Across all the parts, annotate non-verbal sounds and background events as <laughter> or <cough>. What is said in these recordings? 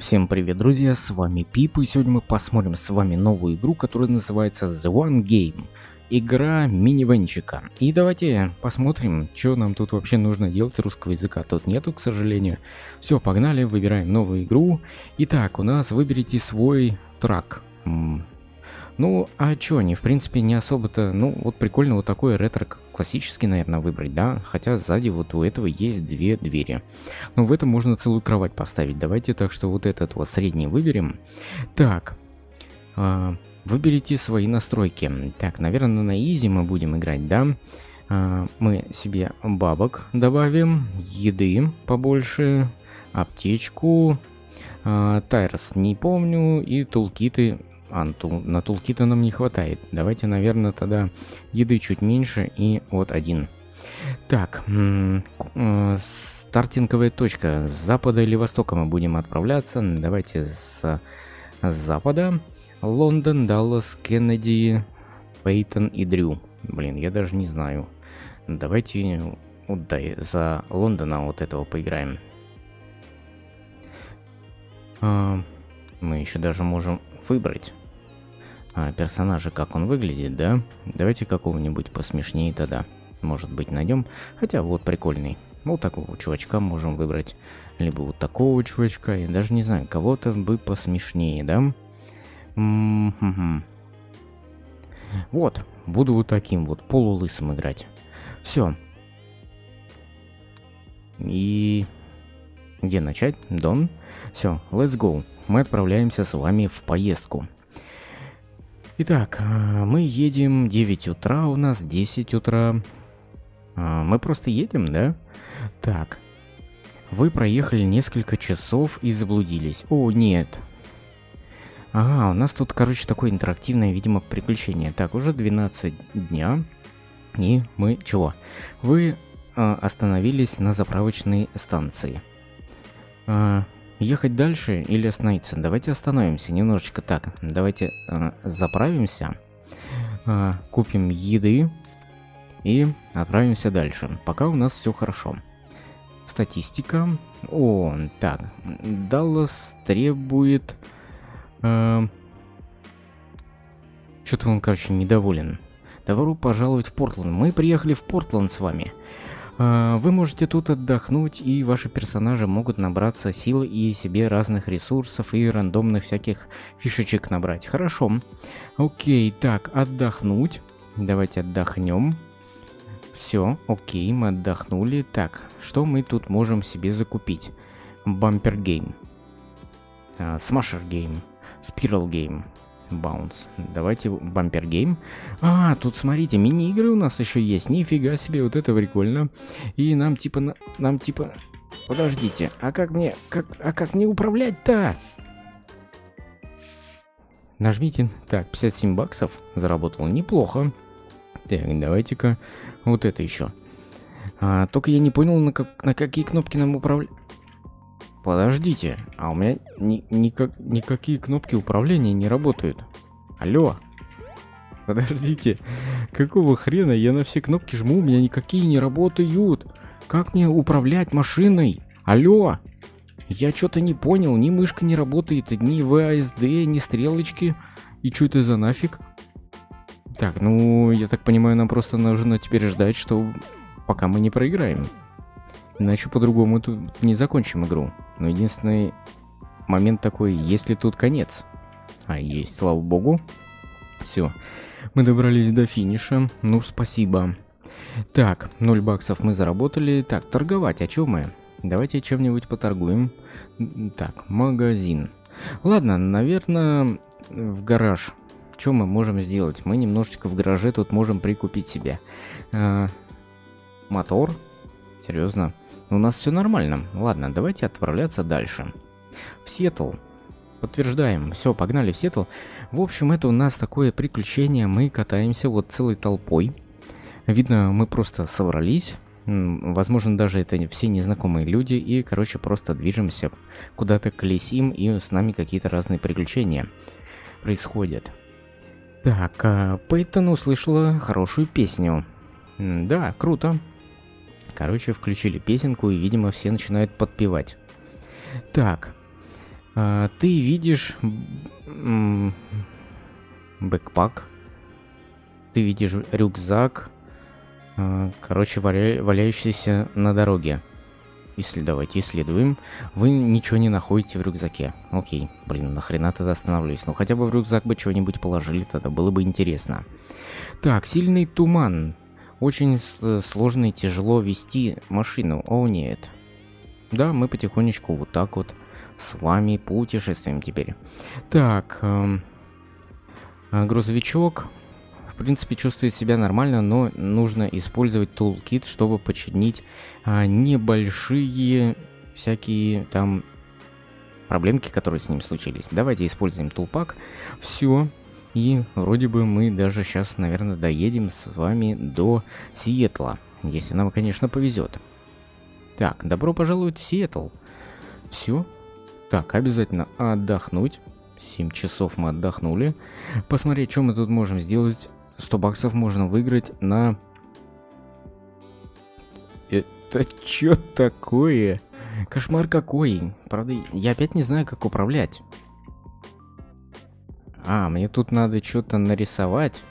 Всем привет, друзья, с вами Пип, и сегодня мы посмотрим с вами новую игру, которая называется The One Game. Игра минивенчика. И давайте посмотрим, что нам тут вообще нужно делать русского языка. Тут нету, к сожалению. Все, погнали, выбираем новую игру. Итак, у нас выберите свой трак. Ну, а чё, они, в принципе, не особо-то... Ну, вот прикольно вот такой ретро-классический, наверное, выбрать, да? Хотя сзади вот у этого есть две двери. Но в этом можно целую кровать поставить. Давайте так что вот этот вот средний выберем. Так. А, выберите свои настройки. Так, наверное, на изи мы будем играть, да? А, мы себе бабок добавим, еды побольше, аптечку, а, Тайрс не помню, и тулкиты а, на, тул, на тулкита нам не хватает. Давайте, наверное, тогда еды чуть меньше и вот один. Так, э, стартинговая точка. С запада или востока мы будем отправляться. Давайте с, запада. Лондон, Даллас, Кеннеди, Пейтон и Дрю. Блин, я даже не знаю. Давайте вот, да, за Лондона вот этого поиграем. А, мы еще даже можем выбрать а, персонажа, как он выглядит, да? Давайте какого-нибудь посмешнее тогда. Может быть, найдем. Хотя вот прикольный. Вот такого чувачка можем выбрать. Либо вот такого чувачка. Я даже не знаю, кого-то бы посмешнее, да? М -м -м вот, буду вот таким вот полулысым играть. Все. И... Где начать? Дон? Все, let's go. Мы отправляемся с вами в поездку. Итак, а, мы едем 9 утра, у нас 10 утра. А, мы просто едем, да? Так. Вы проехали несколько часов и заблудились. О, нет. Ага, у нас тут, короче, такое интерактивное, видимо, приключение. Так, уже 12 дня. И мы чего? Вы э, остановились на заправочной станции. Э, Ехать дальше или остановиться? Давайте остановимся немножечко так. Давайте э, заправимся, э, купим еды и отправимся дальше. Пока у нас все хорошо. Статистика. О, так. Даллас требует... Э, Что-то он, короче, недоволен. Добро пожаловать в Портленд. Мы приехали в Портленд с вами. А, вы можете тут отдохнуть, и ваши персонажи могут набраться сил и себе разных ресурсов и рандомных всяких фишечек набрать. Хорошо. Окей, так, отдохнуть. Давайте отдохнем. Все, окей, мы отдохнули. Так, что мы тут можем себе закупить? Bumper game. Smasher game. Spiral game. Bounce. Давайте bumper game. А, тут смотрите, мини-игры у нас еще есть. Нифига себе, вот это прикольно. И нам типа, нам типа... Подождите, а как мне, как, а как мне управлять-то? Нажмите. Так, 57 баксов заработал. Неплохо. Так, давайте-ка вот это еще. А, только я не понял, на, как, на какие кнопки нам управлять. Подождите, а у меня ни, никак, никакие кнопки управления не работают. Алло. Подождите, какого хрена я на все кнопки жму, у меня никакие не работают. Как мне управлять машиной? Алло. Я что-то не понял, ни мышка не работает, ни VSD, ни стрелочки. И что это за нафиг? Так, ну, я так понимаю, нам просто нужно теперь ждать, что пока мы не проиграем. Иначе по-другому тут не закончим игру. Но единственный момент такой, есть ли тут конец? А есть, слава богу. Все, мы добрались до финиша. Ну, спасибо. Так, 0 баксов мы заработали. Так, торговать, о чем мы? Давайте чем-нибудь поторгуем. Так, магазин. Ладно, наверное, в гараж. Что мы можем сделать? Мы немножечко в гараже тут можем прикупить себе. А, мотор. Серьезно? У нас все нормально. Ладно, давайте отправляться дальше. В Сиэтл. Подтверждаем. Все, погнали в Сиэтл. В общем, это у нас такое приключение. Мы катаемся вот целой толпой. Видно, мы просто собрались. Возможно, даже это все незнакомые люди. И, короче, просто движемся куда-то колесим. И с нами какие-то разные приключения происходят. Так, а Пейтон услышала хорошую песню. Да, круто. Короче, включили песенку, и, видимо, все начинают подпевать. Так. А, ты видишь бэкпак, ты видишь рюкзак, а, короче, валя... валяющийся на дороге. Если давайте исследуем. Вы ничего не находите в рюкзаке. Окей, блин, нахрена тогда останавливаюсь? Ну хотя бы в рюкзак бы чего-нибудь положили, тогда было бы интересно. Так, сильный туман. Очень сложно и тяжело вести машину. О нет. Да, мы потихонечку вот так вот с вами путешествуем теперь. Так, эм, э, грузовичок в принципе чувствует себя нормально, но нужно использовать тулкит, чтобы починить э, небольшие всякие там проблемки, которые с ним случились. Давайте используем тулпак. Все. И вроде бы мы даже сейчас, наверное, доедем с вами до Сиэтла. Если нам, конечно, повезет. Так, добро пожаловать в Сиэтл. Все, так, обязательно отдохнуть. 7 часов мы отдохнули. Посмотреть, что мы тут можем сделать. 100 баксов можно выиграть на... Это что такое? Кошмар какой. Правда, я опять не знаю, как управлять. А, мне тут надо что-то нарисовать.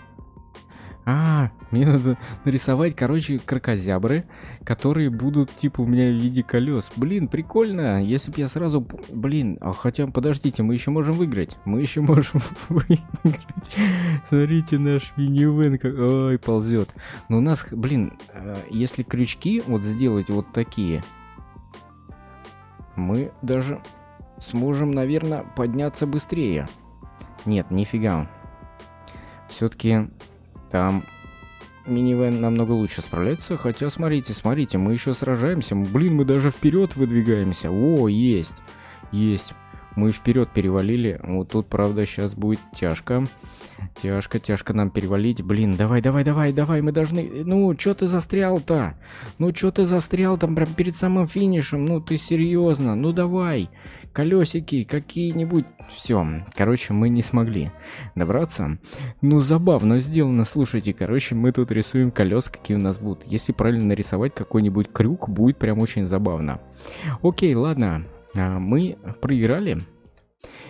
А, мне надо нарисовать, короче, крокозябры, которые будут, типа, у меня в виде колес. Блин, прикольно. Если бы я сразу... Блин, а хотя, подождите, мы еще можем выиграть. Мы еще можем <laughs> выиграть. Смотрите, наш минивэн как... Ой, ползет. Но у нас, блин, э, если крючки вот сделать вот такие, мы даже сможем, наверное, подняться быстрее. Нет, нифига. Все-таки там минивэн намного лучше справляется, хотя смотрите, смотрите, мы еще сражаемся. Блин, мы даже вперед выдвигаемся. О, есть, есть. Мы вперед перевалили. Вот тут, правда, сейчас будет тяжко. Тяжко, тяжко нам перевалить. Блин, давай, давай, давай, давай, мы должны... Ну, что ты застрял-то? Ну, что ты застрял там прям перед самым финишем? Ну, ты серьезно? Ну, давай колесики какие-нибудь. Все, короче, мы не смогли добраться. Ну, забавно сделано, слушайте, короче, мы тут рисуем колеса, какие у нас будут. Если правильно нарисовать какой-нибудь крюк, будет прям очень забавно. Окей, ладно, а, мы проиграли.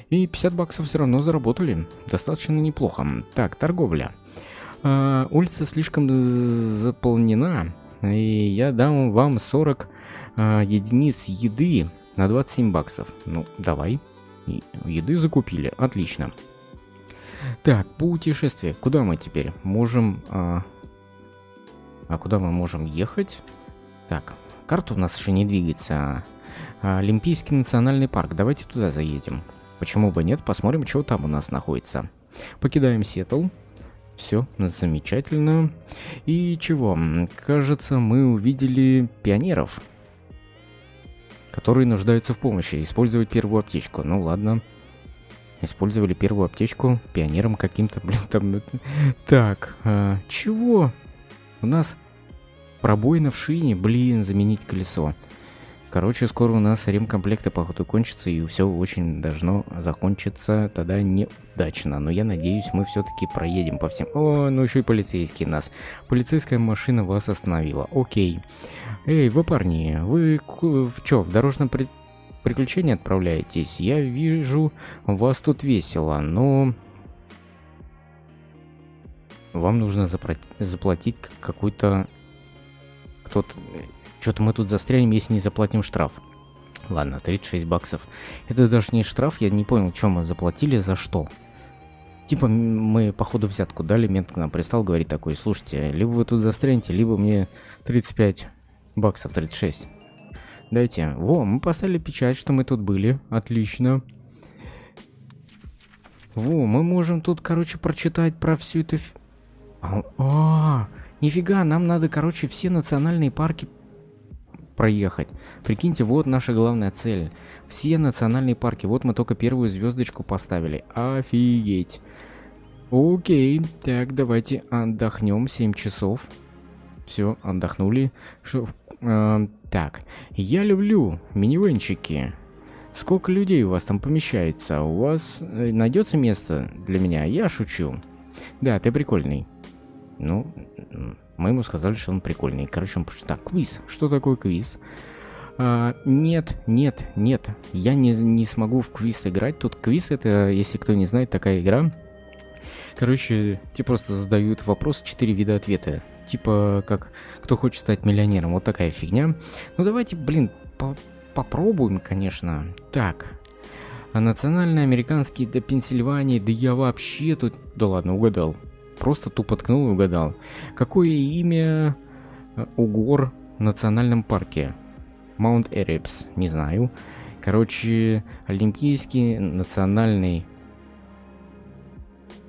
И 50 баксов все равно заработали. Достаточно неплохо. Так, торговля. А, улица слишком заполнена. И я дам вам 40 а, единиц еды на 27 баксов. Ну, давай. Еды закупили. Отлично. Так, путешествие. Куда мы теперь можем... А... а куда мы можем ехать? Так, карта у нас еще не двигается. А, Олимпийский национальный парк. Давайте туда заедем. Почему бы нет? Посмотрим, что там у нас находится. Покидаем Сиэтл. Все, замечательно. И чего? Кажется, мы увидели пионеров которые нуждаются в помощи. Использовать первую аптечку. Ну ладно. Использовали первую аптечку пионером каким-то, <laughs> блин, там... Так, а, чего? У нас пробоина в шине, блин, заменить колесо. Короче, скоро у нас ремкомплекты, походу, кончатся, и все очень должно закончиться тогда неудачно. Но я надеюсь, мы все-таки проедем по всем... О, ну еще и полицейские нас. Полицейская машина вас остановила. Окей. Эй, вы парни, вы в чё, в дорожном при... приключении отправляетесь? Я вижу, вас тут весело, но... Вам нужно заплатить какой-то... Кто-то... Что-то мы тут застрянем, если не заплатим штраф. Ладно, 36 баксов. Это даже не штраф, я не понял, что мы заплатили, за что. Типа мы походу взятку дали, мент к нам пристал, говорит такой, слушайте, либо вы тут застрянете, либо мне 35 баксов, 36. Дайте. Во, мы поставили печать, что мы тут были. Отлично. Во, мы можем тут, короче, прочитать про всю эту... А, а, нифига, нам надо, короче, все национальные парки проехать. Прикиньте, вот наша главная цель. Все национальные парки. Вот мы только первую звездочку поставили. Офигеть. Окей, так, давайте отдохнем 7 часов. Все, отдохнули. Шо, э, так, я люблю минивенчики. Сколько людей у вас там помещается? У вас э, найдется место для меня? Я шучу. Да, ты прикольный. Ну, мы ему сказали, что он прикольный. Короче, он пишет, так, квиз. Что такое квиз? А, нет, нет, нет. Я не, не смогу в квиз играть. Тут квиз это, если кто не знает, такая игра. Короче, тебе просто задают вопрос, 4 вида ответа. Типа, как, кто хочет стать миллионером. Вот такая фигня. Ну давайте, блин, по попробуем, конечно. Так. А национальный американский до Пенсильвании, да я вообще тут... Да ладно, угадал. Просто тупо ткнул и угадал. Какое имя э, у гор в национальном парке? Маунт Эребс, не знаю. Короче, Олимпийский национальный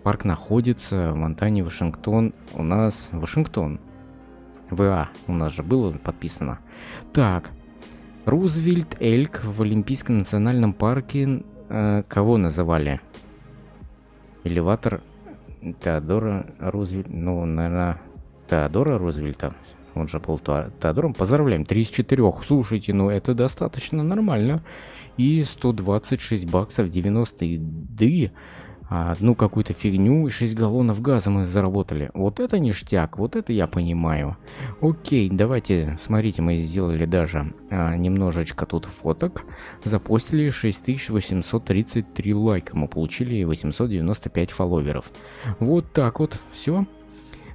парк находится в Монтане, Вашингтон. У нас Вашингтон. ВА у нас же было подписано. Так, Рузвельт Эльк в Олимпийском национальном парке э, кого называли? Элеватор Теодора Рузвельта, ну, наверное, Теодора Рузвельта он же был Теодором. Поздравляем, 3 из 4. Слушайте, ну это достаточно нормально. И 126 баксов, 90 еды, одну какую-то фигню и 6 галлонов газа мы заработали. Вот это ништяк, вот это я понимаю. Окей, давайте, смотрите, мы сделали даже а, немножечко тут фоток. Запостили 6833 лайка, мы получили 895 фолловеров. Вот так вот, все.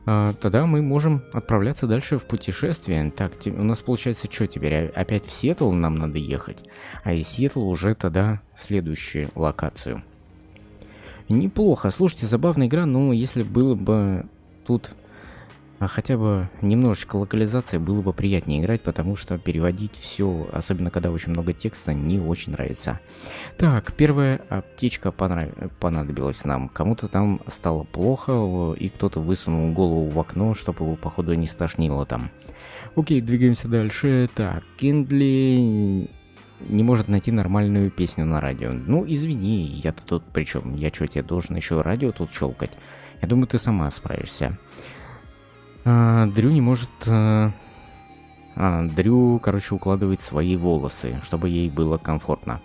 А, тогда мы можем отправляться дальше в путешествие. Так, у нас получается что теперь? Опять в Сиэтл нам надо ехать, а из Сиэтла уже тогда в следующую локацию. Неплохо. Слушайте, забавная игра, но если было бы тут а хотя бы немножечко локализации было бы приятнее играть, потому что переводить все, особенно когда очень много текста, не очень нравится. Так, первая аптечка понрав... понадобилась нам. Кому-то там стало плохо, и кто-то высунул голову в окно, чтобы его, походу, не стошнило там. Окей, двигаемся дальше. Так, Кендли не может найти нормальную песню на радио. Ну, извини, я-то тут причем, я что, тебе должен еще радио тут щелкать? Я думаю, ты сама справишься. А, Дрю не может... А, Дрю, короче, укладывает свои волосы, чтобы ей было комфортно.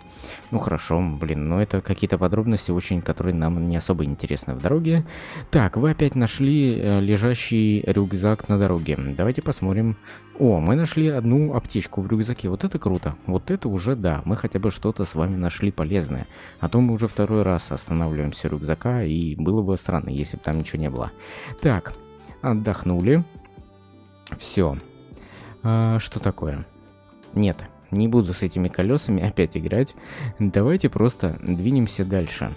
Ну хорошо, блин, но это какие-то подробности очень, которые нам не особо интересны в дороге. Так, вы опять нашли э, лежащий рюкзак на дороге. Давайте посмотрим. О, мы нашли одну аптечку в рюкзаке. Вот это круто. Вот это уже да, мы хотя бы что-то с вами нашли полезное. А то мы уже второй раз останавливаемся рюкзака, и было бы странно, если бы там ничего не было. Так, Отдохнули. Все. А, что такое? Нет, не буду с этими колесами опять играть. Давайте просто двинемся дальше.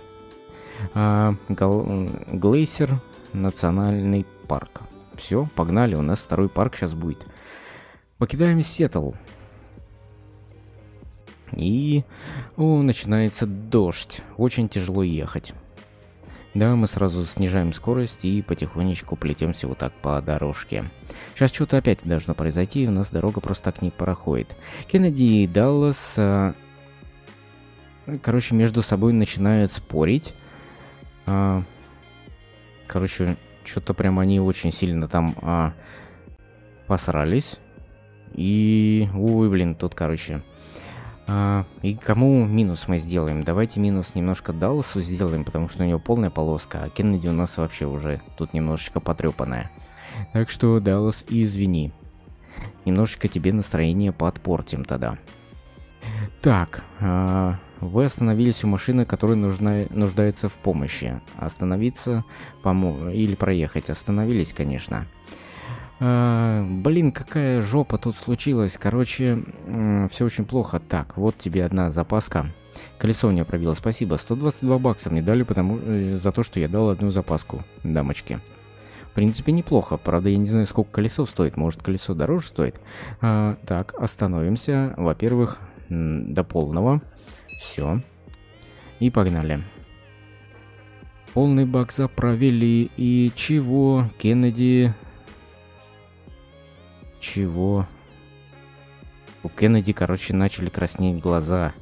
А, гл... Глейсер национальный парк. Все, погнали, у нас второй парк сейчас будет. Покидаем Сетл. И... О, начинается дождь. Очень тяжело ехать. Да, мы сразу снижаем скорость и потихонечку плетемся вот так по дорожке. Сейчас что-то опять должно произойти, у нас дорога просто так не проходит. Кеннеди и Даллас, а... короче, между собой начинают спорить. А... Короче, что-то прям они очень сильно там а... посрались. И... Ой, блин, тут, короче... А, и кому минус мы сделаем? Давайте минус немножко Далласу сделаем, потому что у него полная полоска, а Кеннеди у нас вообще уже тут немножечко потрепанная. Так что, Даллас, извини. Немножечко тебе настроение подпортим тогда. Так, а, вы остановились у машины, которая нужна, нуждается в помощи. Остановиться, помо или проехать. Остановились, конечно. А, блин, какая жопа тут случилась. Короче, все очень плохо. Так, вот тебе одна запаска. Колесо у меня пробило, спасибо. 122 бакса мне дали потому, э, за то, что я дал одну запаску дамочке. В принципе, неплохо. Правда, я не знаю, сколько колесо стоит. Может, колесо дороже стоит? А, так, остановимся. Во-первых, до полного. Все. И погнали. Полный бак заправили. И чего? Кеннеди чего? У Кеннеди, короче, начали краснеть глаза.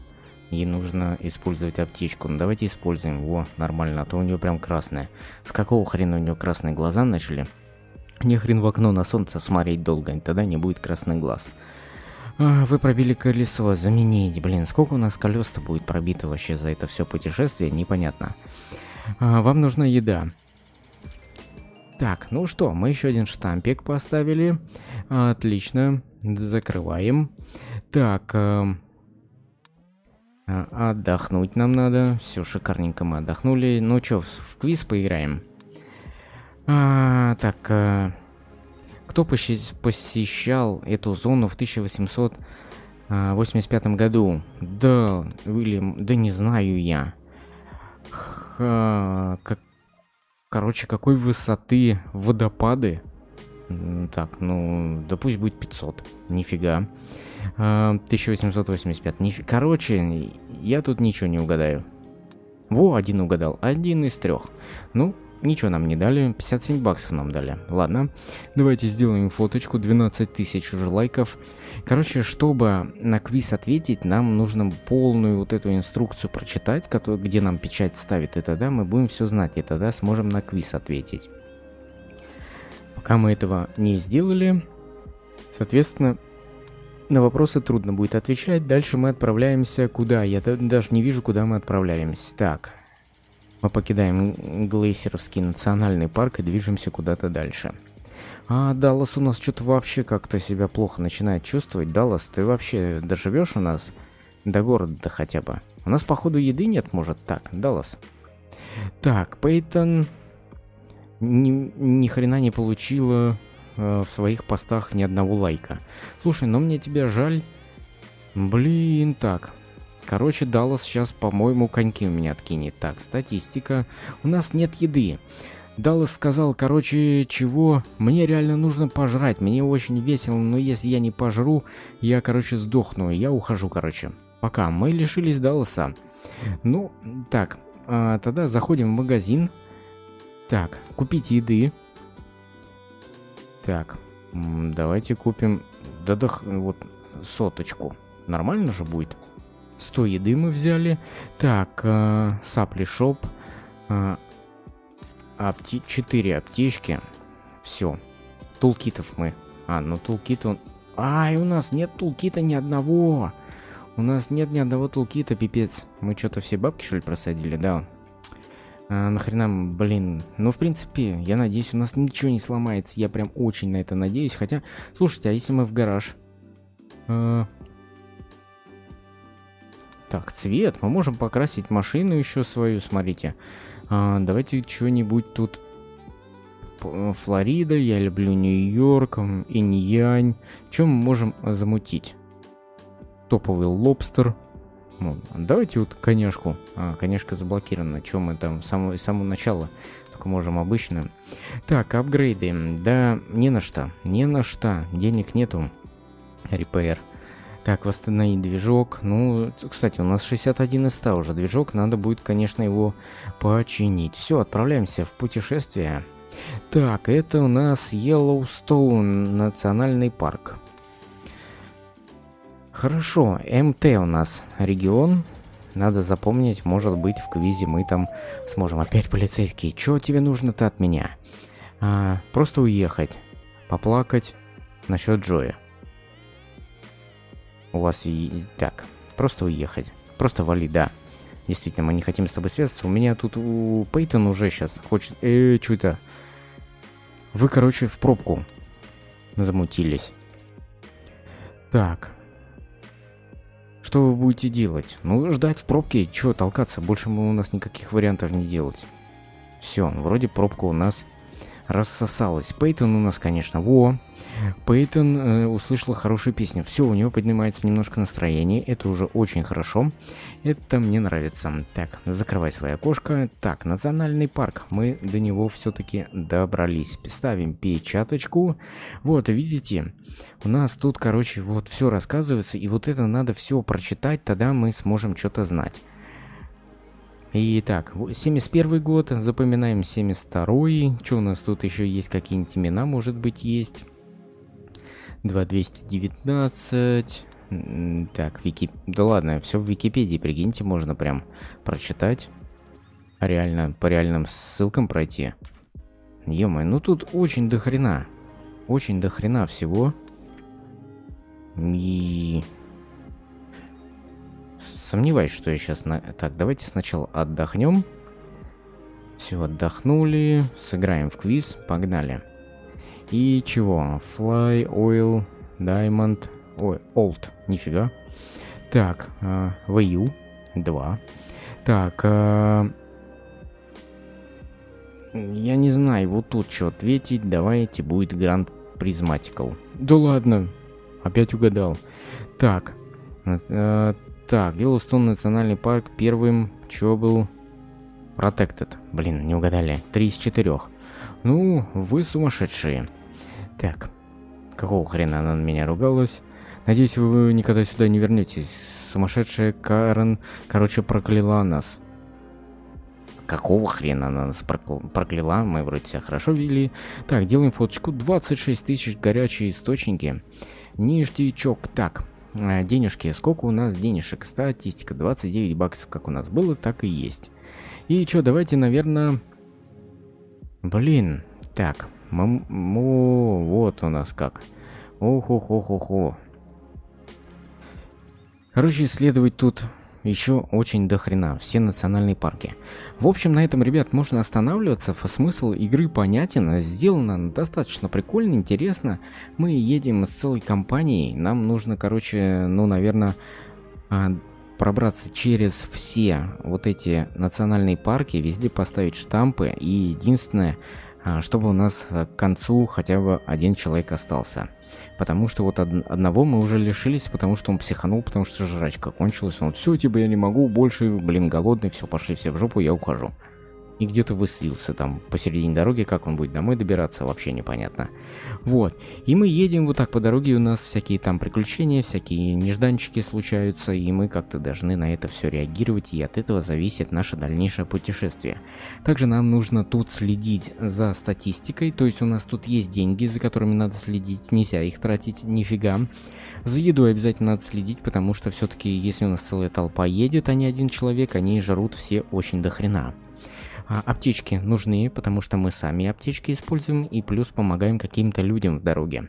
Ей нужно использовать аптечку. Ну давайте используем. Во, нормально, а то у нее прям красное. С какого хрена у нее красные глаза начали? Не хрен в окно на солнце смотреть долго, тогда не будет красный глаз. А, вы пробили колесо, заменить, блин, сколько у нас колес-то будет пробито вообще за это все путешествие, непонятно. А, вам нужна еда. Так, ну что, мы еще один штампик поставили. Отлично. Закрываем. Так, э, отдохнуть нам надо. Все, шикарненько мы отдохнули. Ну что, в, квиз поиграем? А, так, э, кто посещал эту зону в 1885 году? Да, Уильям, да не знаю я. Ха, как, короче, какой высоты водопады? Так, ну, да пусть будет 500. Нифига. 1885. Ниф... Короче, я тут ничего не угадаю. Во, один угадал. Один из трех. Ну, Ничего нам не дали, 57 баксов нам дали. Ладно, давайте сделаем фоточку, 12 тысяч уже лайков. Короче, чтобы на квиз ответить, нам нужно полную вот эту инструкцию прочитать, где нам печать ставит, и тогда мы будем все знать, и тогда сможем на квиз ответить. Пока мы этого не сделали, соответственно, на вопросы трудно будет отвечать. Дальше мы отправляемся куда? Я даже не вижу, куда мы отправляемся. Так, мы покидаем Глейсеровский национальный парк и движемся куда-то дальше. А Даллас у нас что-то вообще как-то себя плохо начинает чувствовать. Даллас, ты вообще доживешь у нас до города хотя бы? У нас, походу, еды нет, может, так, Даллас. Так, Пейтон ни, ни хрена не получила э, в своих постах ни одного лайка. Слушай, но мне тебя жаль. Блин, так, Короче, Даллас сейчас, по-моему, коньки у меня откинет. Так, статистика. У нас нет еды. Даллас сказал, короче, чего? Мне реально нужно пожрать. Мне очень весело, но если я не пожру, я, короче, сдохну. Я ухожу, короче. Пока. Мы лишились Далласа. Ну, так. А, тогда заходим в магазин. Так, купить еды. Так, давайте купим... Да-да, вот, соточку. Нормально же будет? 100 еды мы взяли. Так, э, сапли шоп. Э, апти 4 аптечки. Все. Тулкитов мы. А, ну тулкит он... Ай, у нас нет тулкита ни одного. У нас нет ни одного тулкита, пипец. Мы что-то все бабки, что ли, просадили, да? А, нахрена, блин. Ну, в принципе, я надеюсь, у нас ничего не сломается. Я прям очень на это надеюсь. Хотя, слушайте, а если мы в гараж? А, так, цвет. Мы можем покрасить машину еще свою, смотрите. А, давайте что-нибудь тут... Флорида, я люблю Нью-Йорк, Иньянь. Чем мы можем замутить? Топовый лобстер. Давайте вот коняшку. А, коняшка заблокирована. Чем мы там с самого, с самого начала только можем обычно. Так, апгрейды. Да, не на что. Не на что. Денег нету. Репейр. Так, восстановить движок. Ну, кстати, у нас 61 из 100 уже движок. Надо будет, конечно, его починить. Все, отправляемся в путешествие. Так, это у нас Йеллоустоун национальный парк. Хорошо, МТ у нас регион. Надо запомнить, может быть, в квизе мы там сможем. Опять полицейский. Чего тебе нужно-то от меня? А, просто уехать. Поплакать насчет Джоя у вас и так, просто уехать. Просто вали, да. Действительно, мы не хотим с тобой связаться. У меня тут у Пейтон уже сейчас хочет... Э, что это? Вы, короче, в пробку замутились. Так. Что вы будете делать? Ну, ждать в пробке. Чё толкаться? Больше мы у нас никаких вариантов не делать. Все, вроде пробка у нас рассосалась. Пейтон у нас, конечно, во. Пейтон э, услышала хорошую песню. Все, у него поднимается немножко настроение. Это уже очень хорошо. Это мне нравится. Так, закрывай свое окошко. Так, национальный парк. Мы до него все-таки добрались. Ставим печаточку. Вот, видите, у нас тут, короче, вот все рассказывается. И вот это надо все прочитать, тогда мы сможем что-то знать. Итак, 71 год, запоминаем 72 Что у нас тут еще есть? Какие-нибудь имена, может быть, есть? 2219. Так, Вики... Да ладно, все в Википедии, прикиньте, можно прям прочитать. Реально, по реальным ссылкам пройти. ё ну тут очень дохрена. Очень дохрена всего. И Сомневаюсь, что я сейчас... На... Так, давайте сначала отдохнем. Все, отдохнули. Сыграем в квиз. Погнали. И чего? Fly, Oil, Diamond, ой, old, нифига. Так, э, VU 2. Так, э, я не знаю, вот тут что ответить. Давайте будет Grand Prismatical. Да ладно, опять угадал. Так, э, так, Йеллоустон национальный парк первым, что был? Protected. Блин, не угадали. Три из четырех. Ну, вы сумасшедшие. Так, какого хрена она на меня ругалась? Надеюсь, вы никогда сюда не вернетесь. Сумасшедшая Карен, короче, прокляла нас. Какого хрена она нас прокляла? Мы вроде себя хорошо вели. Так, делаем фоточку. 26 тысяч горячие источники. Ништячок. Так, денежки. Сколько у нас денежек? Статистика. 29 баксов, как у нас было, так и есть. И что, давайте, наверное... Блин. Так, мы... Вот у нас как. Ох-ох-ох-ох-ох. Короче, исследовать тут еще очень до хрена, все национальные парки. В общем, на этом, ребят, можно останавливаться, смысл игры понятен, сделано достаточно прикольно, интересно. Мы едем с целой компанией, нам нужно, короче, ну, наверное, а, пробраться через все вот эти национальные парки, везде поставить штампы, и единственное, чтобы у нас к концу хотя бы один человек остался. Потому что вот од одного мы уже лишились, потому что он психанул, потому что жрачка кончилась. Он все, типа я не могу больше, блин, голодный, все, пошли все в жопу, я ухожу и где-то выслился там посередине дороги, как он будет домой добираться, вообще непонятно. Вот, и мы едем вот так по дороге, у нас всякие там приключения, всякие нежданчики случаются, и мы как-то должны на это все реагировать, и от этого зависит наше дальнейшее путешествие. Также нам нужно тут следить за статистикой, то есть у нас тут есть деньги, за которыми надо следить, нельзя их тратить, нифига. За едой обязательно надо следить, потому что все-таки, если у нас целая толпа едет, а не один человек, они жрут все очень дохрена. А, аптечки нужны, потому что мы сами аптечки используем и плюс помогаем каким-то людям в дороге.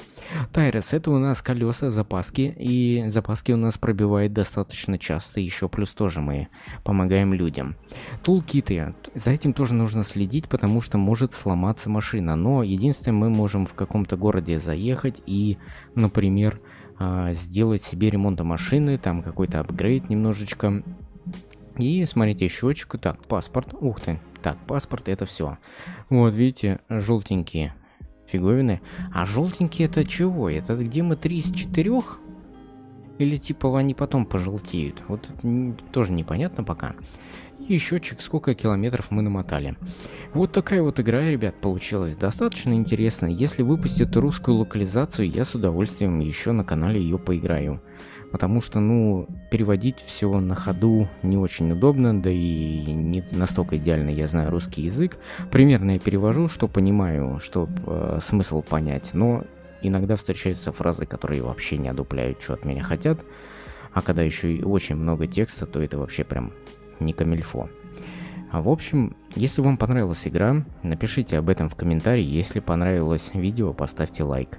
Тайрес это у нас колеса, запаски, и запаски у нас пробивает достаточно часто, еще плюс тоже мы помогаем людям. Тулкиты, за этим тоже нужно следить, потому что может сломаться машина, но единственное мы можем в каком-то городе заехать и, например, а, сделать себе ремонт машины, там какой-то апгрейд немножечко. И смотрите, счетчик, так, паспорт, ух ты, так, паспорт это все. Вот, видите, желтенькие фиговины. А желтенькие это чего? Это где мы 3 из 4? Или типа они потом пожелтеют? Вот тоже непонятно пока. И счетчик, сколько километров мы намотали. Вот такая вот игра, ребят, получилась. Достаточно интересно. Если выпустят русскую локализацию, я с удовольствием еще на канале ее поиграю потому что, ну, переводить все на ходу не очень удобно, да и не настолько идеально я знаю русский язык. Примерно я перевожу, что понимаю, что э, смысл понять, но иногда встречаются фразы, которые вообще не одупляют, что от меня хотят, а когда еще и очень много текста, то это вообще прям не камильфо. А в общем, если вам понравилась игра, напишите об этом в комментарии, если понравилось видео, поставьте лайк.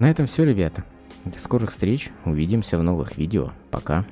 На этом все, ребята. До скорых встреч, увидимся в новых видео. Пока.